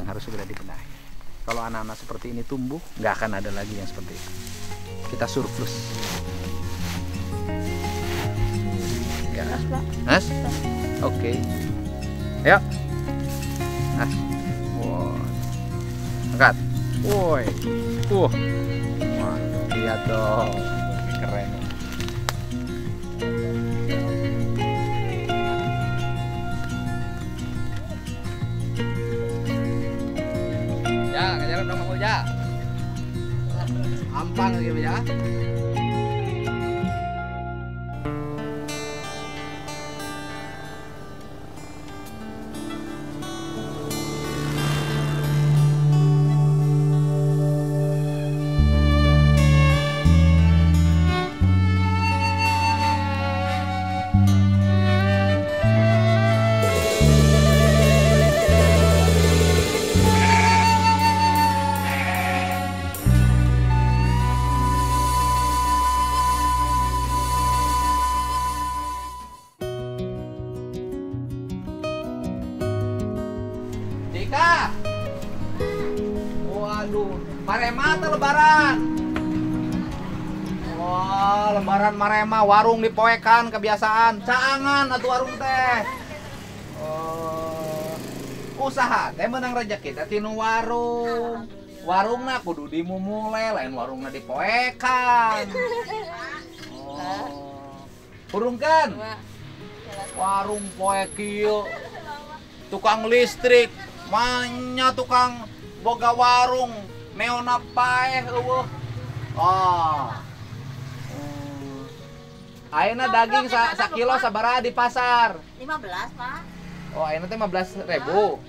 yang harus segera dibenahi. Kalau anak-anak seperti ini tumbuh, nggak akan ada lagi yang seperti itu. Kita surplus. Ya, Mas, Pak. Mas? Oke. Yuk. Mas. Wow. Angkat. Woi. Uh. Mantap. Lihat dong. Keren. Ampang gitu ya. Marema tuh lebaran. Wah, lebaran Marema warung dipoekan kebiasaan. Caangan atuh warung teh. Oh, usaha teh menang rezeki teh tinu warung. Warungna kudu dimumule, lain warungna dipoekan. Oh. Kurungkan. Warung poe kieu tukang listrik manya tukang boga warung neona paeh eueuh. Oh Hmm. Ayeuna daging sa, sa kilo sabaraha di pasar. 15, Pak. oh ayeuna teh 15 ribu.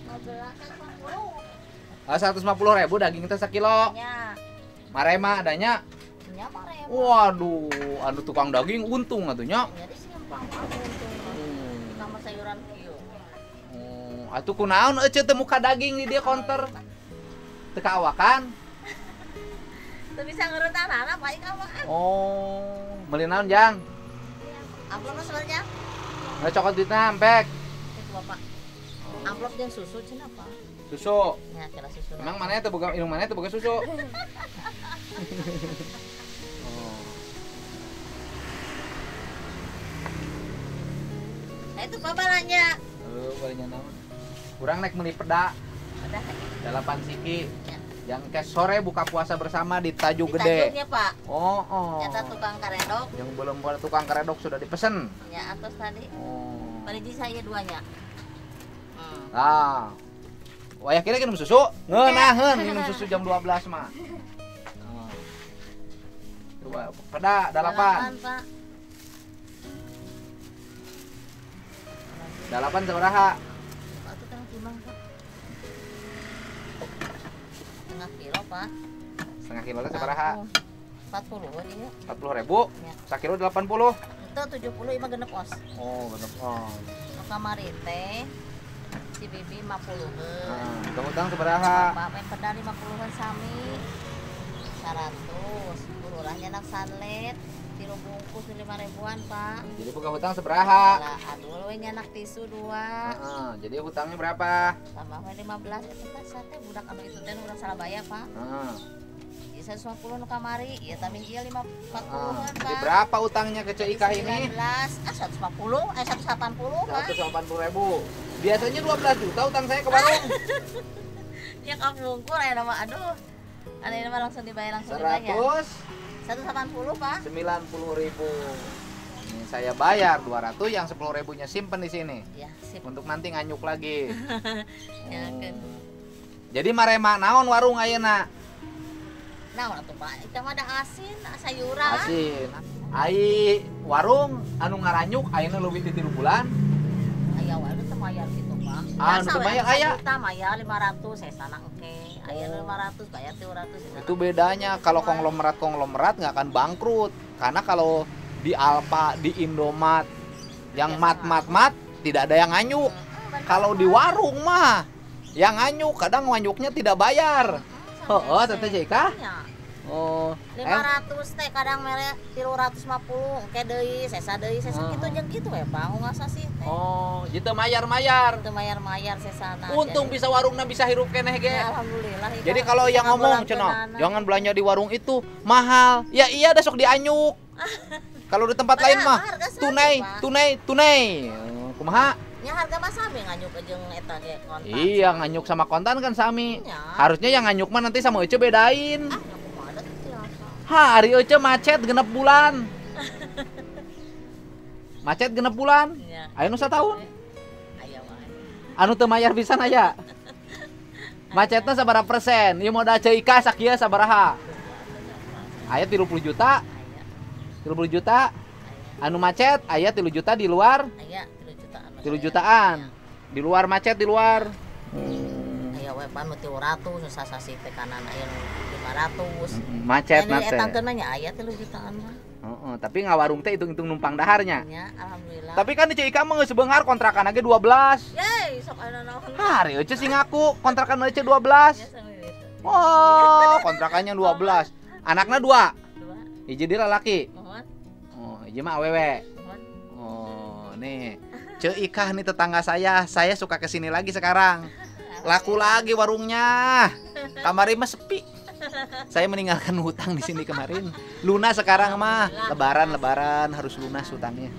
15 ah, 150 ribu daging teh sakilo. Nya. marema adanya. Nya Pak Rem. waduh anu tukang daging untung atunya Jadi simpang Pak untung. Sama sayuran kieu. Hmm, atuh kunaon ece teu muka daging di dia counter teu kaawakan Teu bisa ngeureut anak Pak Ika Pak. oh meuli naon jang Amplop sebenarnya. nggak cokot duitna ampek Itu Bapak. Amplop jeung susu cenah Pak. susu Ya kira susu. emang mana teh boga minum mana teh boga susu oh. Nah itu Bapak nanya. Heuh, balinya naon kurang naik meuli peda Udah. dalapan siki Ya. Yang ke sore buka puasa bersama di Taju Di Gede Tanjungnya Pak. oh oh Nyata tukang karedok. yang belum boleh tukang karedok sudah dipesen Ya atas tadi. oh Paniji saya duanya. Hmm. ah Wah, kira minum susu? Ngeunaheun minum susu jam 12 mah. Oh. Dua, peda dalapan. Pak. Dalapan sabaraha? Setengah kilo Pak. Setengah kilo teh sabaraha? 40 dia. 40 ribu. Ya. Sakilo 80. Itu 70 ima genep os. Oh, bener. Oh. Nu kamari teh si bibi 50 Nah, itu utang sabaraha? Bapak main peda 50 sami. 100. Urulahnya nak sanlet. Kilo bungkus 5 ribuan, Pak. Jadi buka hutang sabaraha? Lah, aduh, we nyanak tisu dua. Heeh, jadi hutangnya berapa? Tambah we 15 itu kan sate budak anu itu teh urang Salabaya, Pak. Heeh. Bisa 150 nu kamari, taming ieu 5 40 Ah, an, jadi berapa utangnya ke Cik ini? 19, ah 150, eh 180, Pak. 180 ribu. Biasanya 12 juta utang saya ke warung. Ya kabungkur aya nama aduh. Ada nama langsung dibayar langsung dibayar. 100 180, Pak. 90 ribu. Ini saya bayar 200 yang 10 ribunya simpen di sini Ya, sip. untuk nanti nganyuk lagi. Ya, kan. Oh. Jadi marema naon warung ayeuna? Nah, atuh Pak, itu ada asin, sayuran. Asin. Ai warung anu ngaranyuk ayeuna leuwih ti 3 bulan. Aya wae teu mayar gitu, Pak. Nu Biasa teu we, mayar aya. Kita mayar 500, saya sana oke. Aya Oh. 500, bayar 300. saya sana. Itu bedanya kalau konglomerat konglomerat nggak akan bangkrut. Karena kalau di Alfa, di Indomaret yang Ya, mat mat mat tidak ada yang nganyuk. Hmm, bener, Kalau di warung mah yang nganyuk kadang nganyuknya tidak bayar. Hmm, Oh, oh, saya- Tete Jeka? Iya. Oh, eh, 500 teh kadang mere 350 engke deui sesa deui sesa Ah. kitu jeung kitu we Bang ngasa sih teh oh, jitu mayar-mayar. Teu mayar-mayar sesana Untung Jadi- bisa warungna bisa hirup keneh ge. Ya, alhamdulillah Jadi kalau yang ngomong cenah, jangan belanja di warung itu mahal. Ya iya dah sok dianyuk. Kalau di tempat lain mah tunai, tunai, tunai. Oh, Kumaha? nya harga mah sami nganyuk jeung eta ge kontan Iya, nganyuk sama kontan kan sami. Ya. Harusnya yang nganyuk mah nanti sama Ece bedain. ah nya kumaha ada teh biasa Ha, hari Ece macet genep bulan. Macet genep bulan. nya Ayo nu tahun. Anu teu mayar pisan aya. Macetnya sabaraha persen? Ieu modal ceika sakieu sabaraha? Aya 30 juta, aya 30 juta. Anu macet aya 3 juta di luar, aya 3 jutaan 3 jutaan. Di luar macet di luar. aya we pan nu 300 nu sasasi teh kanan aya nu 500 Macet Nya nate. eta teh nya aya 3 jutaan mah Heeh, tapi ngawarung teh hitung-hitung numpang daharnya. nya alhamdulillah Tapi kan di Ceika mah geus beunghar kontrakan ge 12. Yeay, sok aya naon Hari Ece sih ngaku kontrakan 12. Biasa we itu. Oh, kontrakannya 12. Anaknya dua. Dua, Hiji dia laki. Oh, hiji mah awewe. Oh, nih. Cek Ikah nih tetangga saya. Saya suka ke sini lagi sekarang. Laku lagi warungnya. Kamari mah sepi. Saya meninggalkan hutang di sini kemarin. Lunas sekarang mah. Lebaran, lebaran harus lunas hutangnya.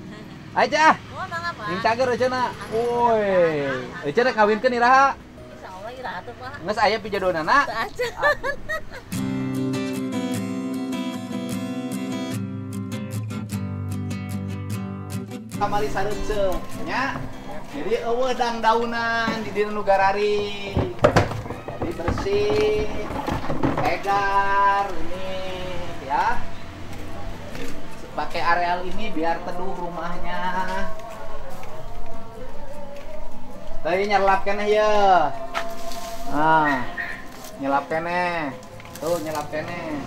Aja, Pak. Ning cager aja na. Woi, rek kawinkeun iraha. Insyaallah ira atuh, Pak. Geus aya pijadonana. Teu aja. kamari sareuseuh nya jadi eueuh dang daunan di dina nu garari jadi bersih tegar ini ya. Pakai areal ini biar teduh rumahnya. Tadi nyelap keneh ya. Ah nyelap keneh. Tuh nyelap keneh.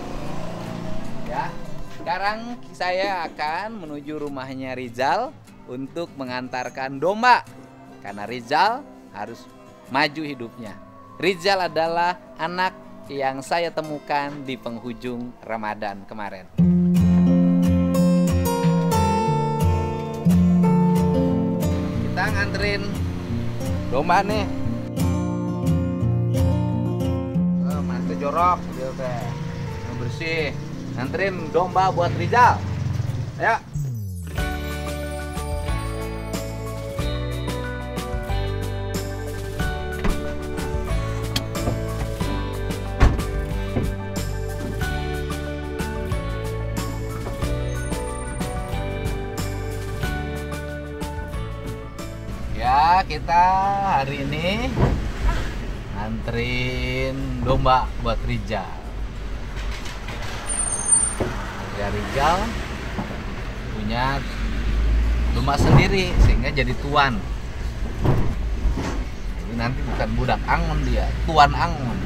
Ya. Sekarang saya akan menuju rumahnya Rizal untuk mengantarkan domba. Karena Rizal harus maju hidupnya. Rizal adalah anak yang saya temukan di penghujung Ramadan kemarin. Kita nganterin domba nih. Oh, Mas teh jorok dia teh. Bersih. Nganterin domba buat Rizal. Ya. Kita hari ini anterin domba buat Rizal. Ya Rizal punya domba sendiri sehingga jadi tuan. Jadi nanti bukan budak angon dia, tuan angon.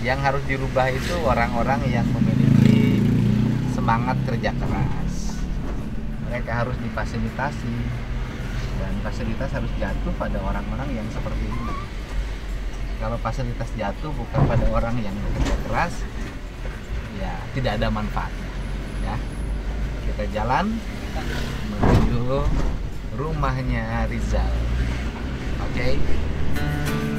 Yang harus dirubah itu orang-orang yang memiliki semangat kerja keras. Mereka harus difasilitasi dan fasilitas harus jatuh pada orang-orang yang seperti ini. Kalau fasilitas jatuh bukan pada orang yang bekerja keras, ya tidak ada manfaatnya. Ya, kita jalan menuju rumahnya Rizal. Oke. Jal.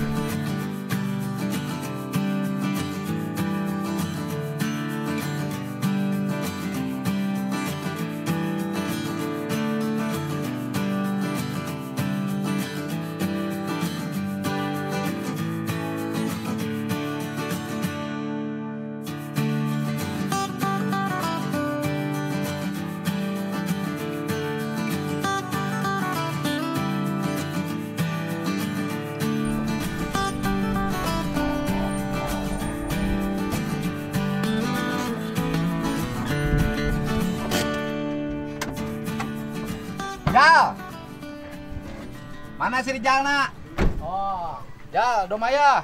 Mana si Rijal nak? Oh, Jal, domaya.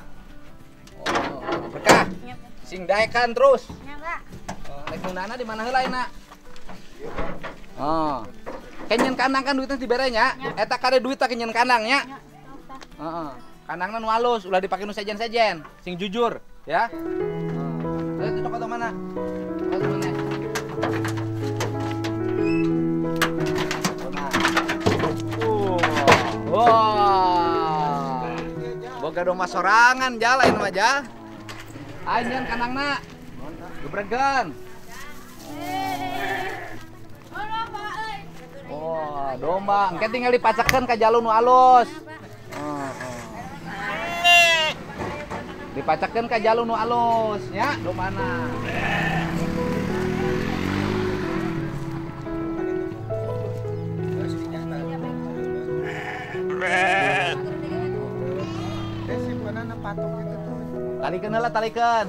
Oh, berkah. Sing daekan terus. Nya, Mbak. Oh, nundana di mana heula na? Oh. Kenyen kandang kan duitnya diberenya. Eta kade duit tak kenyen kandang nya. Heeh. Kanangna nu halus, ulah dipake nu sejen-sejen, sing jujur, ya. Hmm. Itu? Cokot mana? Wah. Wah. Boga domba sorangan jalan mah ja. Anjeun kanangna. Gebregan. Oh, domba. Engke tinggal dipacakeun ka jalur nu alus. Oh, oh. Dipacakeun ka jalur nu alus, ya, domana. Talikeun heula talikeun.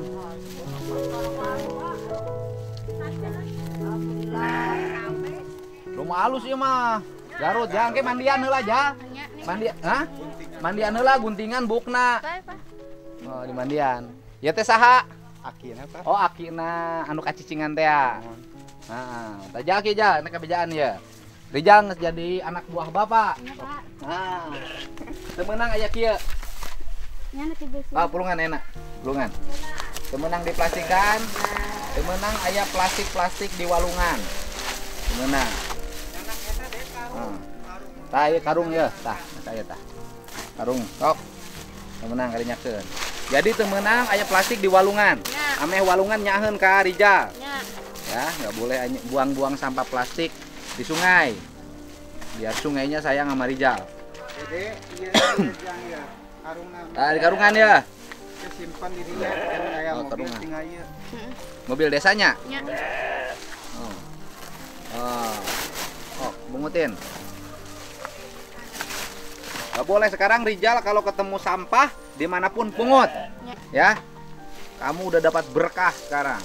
Domba alus ieu mah. Garut, ya engke mandian heula ja. Mandi, hah? Mandian heula guntingan bukna. Oh, di mandian. Ya teh saha? Akina apa? Oh, akina anu kacicingan teh ya. Nah, tajak kieu ja, nek ya. Rijal geus jadi anak buah bapak. Nah. Teu meunang aya kieu. Ah, pulungan enak. Pulungan. Teu meunang diplastikan. Teu meunang aya plastik-plastik di walungan. Teu meunang. Ah. Tah ieu karung ya, tah, saya tah. Karung, sok. Teu meunang karinyakeun. Jadi teu meunang aya plastik di walungan. Ya. Ameh walungan nyaheun ka Rijal. Ya. Ya, nggak boleh buang-buang sampah plastik di sungai. Biar sungainya sayang sama Rijal. Iya ya. Arungna. Nah, di karungan ya. Simpan kan kayak Oh, mobil karungan. ieu. Mobil desanya. Ya. Oh. Oh. Oh, bungutin. Gak boleh sekarang Rijal kalau ketemu sampah di mana pun pungut. Ya. Kamu udah dapat berkah sekarang.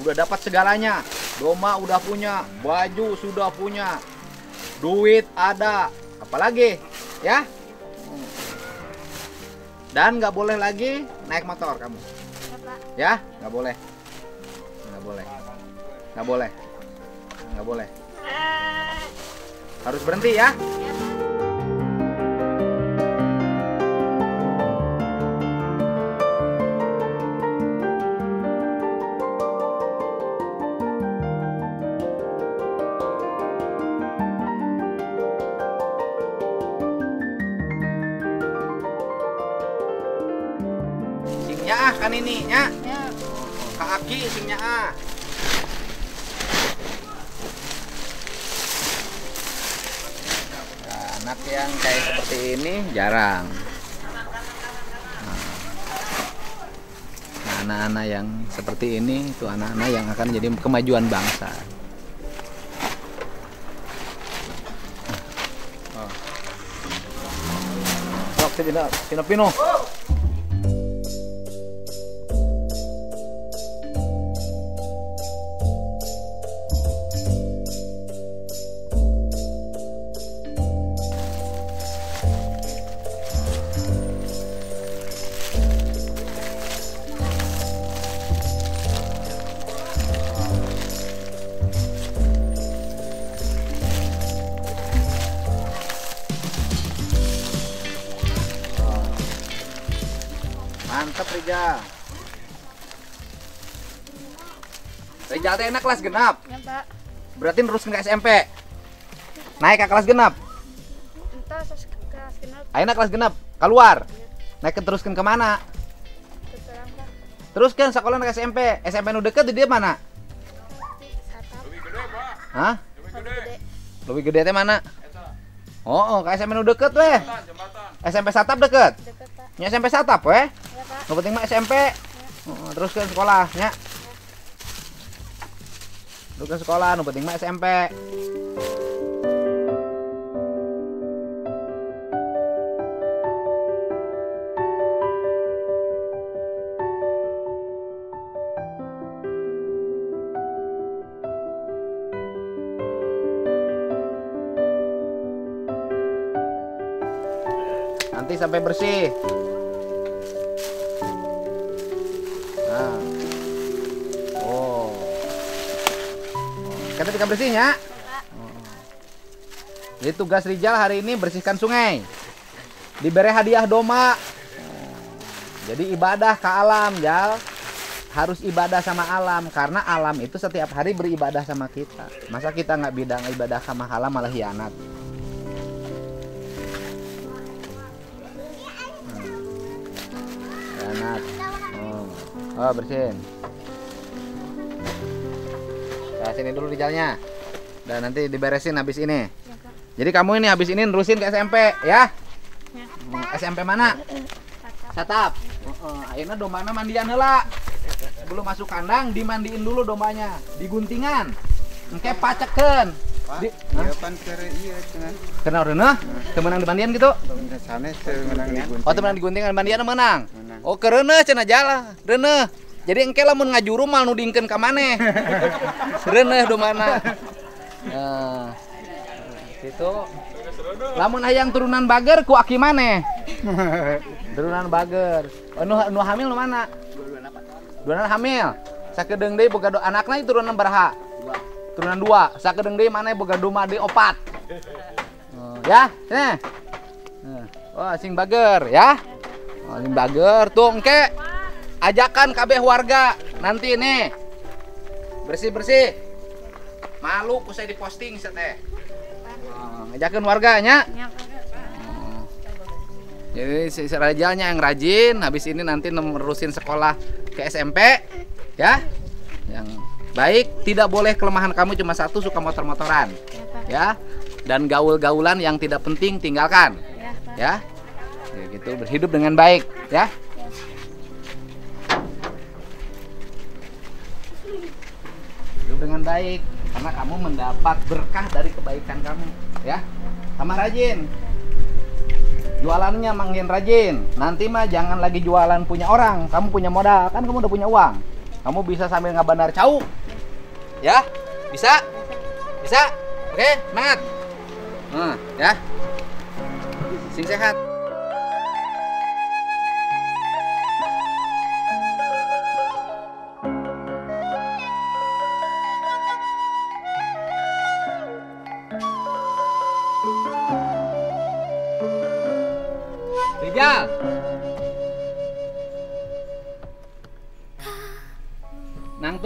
Udah dapat segalanya. Doma udah punya, baju sudah punya, duit ada, apalagi ya. Dan nggak boleh lagi naik motor kamu. Ya, nggak boleh. Nggak boleh. Nggak boleh. Nggak boleh. Harus berhenti ya. Anak yang kayak seperti ini jarang. Nah, anak-anak yang seperti ini itu anak-anak yang akan jadi kemajuan bangsa. Oh. Sini, Pino. Rijal teh enak kelas genap. Ya, Pak. Berarti teruskan ke SMP. Naik ke kelas genap. Entah kelas kenal Ayeuna kelas genap keluar. Naik ke teruskan ke mana? terang Pak. Teruskan sekolah ke SMP. SMP nu deket di dia mana? Hah? Gede. Lebih gede teh mana? Oh, oh, ke SMP nu deket weh. SMP Satap deket. Deket, Pak. Nya SMP Satap weh. Ya. Nu penting mah SMP. Oh, teruskan sekolah nya. Teruskan sekolah, nu penting mah SMP. Nanti sampai bersih. Nah. Oh. Kata ketika bersihnya. Oh. Jadi tugas Rijal hari ini bersihkan sungai. diberi hadiah doma jadi ibadah ke alam jal harus ibadah sama alam karena alam itu setiap hari beribadah sama kita masa kita nggak bidang ibadah sama alam malah hianat oh, bersihin nah sini dulu rijalnya dan nanti diberesin habis ini jadi kamu ini habis ini nerusin ke SMP ya Hmm, SMP mana Satap. Heeh, ayeuna dombana mandian heula. Sebelum masuk kandang dimandiin dulu dombanya, diguntingan. Engke pacekeun. Pak, Di- iya pan kere iya dengan Kena reuneuh, teu meunang gitu. digunting. Oh, teu meunang menang. Menang. Oh, kereuneuh cenah jala, reuneuh. Jadi engke lamun ngajuru mal nu diengkeun ka maneh. Reuneuh dombana. Nah. Situ lamun hayang turunan bager ku aki maneh. Turunan bager. Oh, nu, nu hamil nu mana? Dua hamil. Sakedeung deui boga do anakna itu turunan baraha? Turunan dua. Sakedeung deui mana boga duma deui opat. Oh, ya, nih. Nah, Oh, sing bager ya. Oh, sing bager tuh engke ajakan kabeh warga nanti nih bersih-bersih. Malu ku saya diposting saya teh. Oh, ngajakin warganya. Jadi si Rajalnya yang rajin, habis ini nanti nerusin sekolah ke SMP, ya. Yang baik, tidak boleh kelemahan kamu cuma satu suka motor-motoran, ya. Dan gaul-gaulan yang tidak penting tinggalkan, ya. Ya, gitu. Berhidup dengan baik, ya. Hidup dengan baik karena kamu mendapat berkah dari kebaikan kamu, ya. Sama rajin, jualannya makin rajin. Nanti mah jangan lagi jualan punya orang. Kamu punya modal kan kamu udah punya uang. Kamu bisa sambil ngabanar cau ya bisa? Bisa? Oke semangat. Nah, ya. Sing sehat. Rijal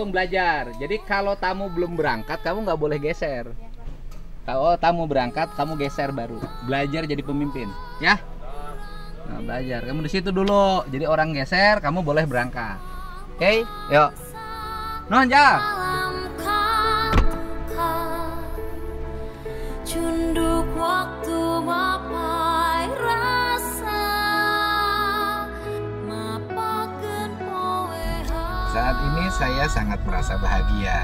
Nangtung belajar. Jadi kalau tamu belum berangkat, kamu nggak boleh geser. Kalau tamu berangkat, kamu geser baru. Belajar jadi pemimpin, ya. Nah, belajar. Kamu di situ dulu. Jadi orang geser, kamu boleh berangkat. Oke, yuk. Nonjal. Saat ini saya sangat merasa bahagia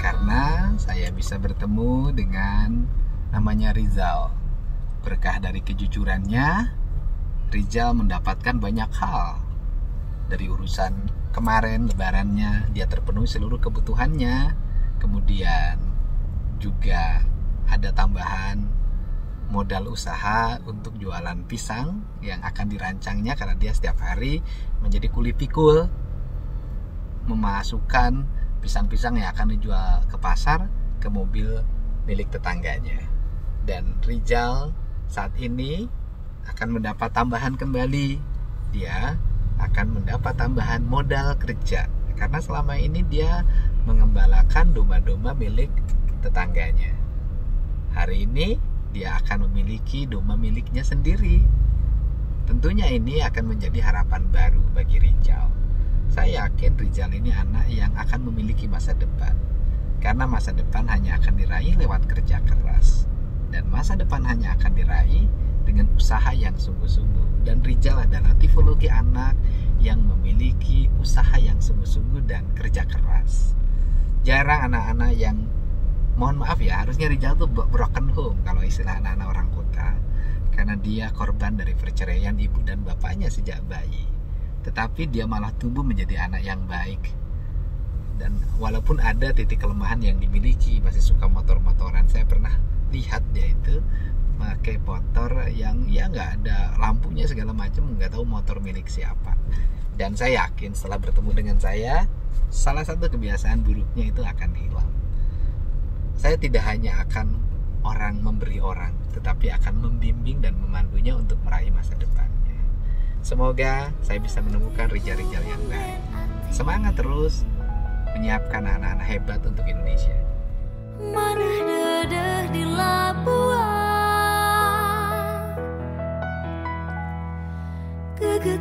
karena saya bisa bertemu dengan namanya Rizal. Berkah dari kejujurannya, Rizal mendapatkan banyak hal. Dari urusan kemarin lebarannya, dia terpenuhi seluruh kebutuhannya. Kemudian juga ada tambahan modal usaha untuk jualan pisang yang akan dirancangnya karena dia setiap hari menjadi kuli pikul memasukkan pisang-pisang yang akan dijual ke pasar ke mobil milik tetangganya. Dan Rijal saat ini akan mendapat tambahan kembali. Dia akan mendapat tambahan modal kerja karena selama ini dia mengembalakan domba-domba milik tetangganya. Hari ini dia akan memiliki domba miliknya sendiri. Tentunya ini akan menjadi harapan baru bagi Rijal. Saya yakin Rizal ini anak yang akan memiliki masa depan. Karena masa depan hanya akan diraih lewat kerja keras. Dan masa depan hanya akan diraih dengan usaha yang sungguh-sungguh. Dan Rizal adalah tipologi anak yang memiliki usaha yang sungguh-sungguh dan kerja keras. Jarang anak-anak yang mohon maaf ya, harusnya Rizal tuh broken home kalau istilah anak-anak orang kota. Karena dia korban dari perceraian ibu dan bapaknya sejak bayi tetapi dia malah tumbuh menjadi anak yang baik. Dan walaupun ada titik kelemahan yang dimiliki masih suka motor-motoran saya pernah lihat dia itu pakai motor yang ya nggak ada lampunya segala macam nggak tahu motor milik siapa. Dan saya yakin setelah bertemu dengan saya salah satu kebiasaan buruknya itu akan hilang. Saya tidak hanya akan orang memberi orang, tetapi akan membimbing dan memandunya untuk meraih masa depannya. Semoga saya bisa menemukan rijal-rijal yang baik. Semangat terus menyiapkan anak-anak hebat untuk Indonesia. Mana dedeh di Labuan Geget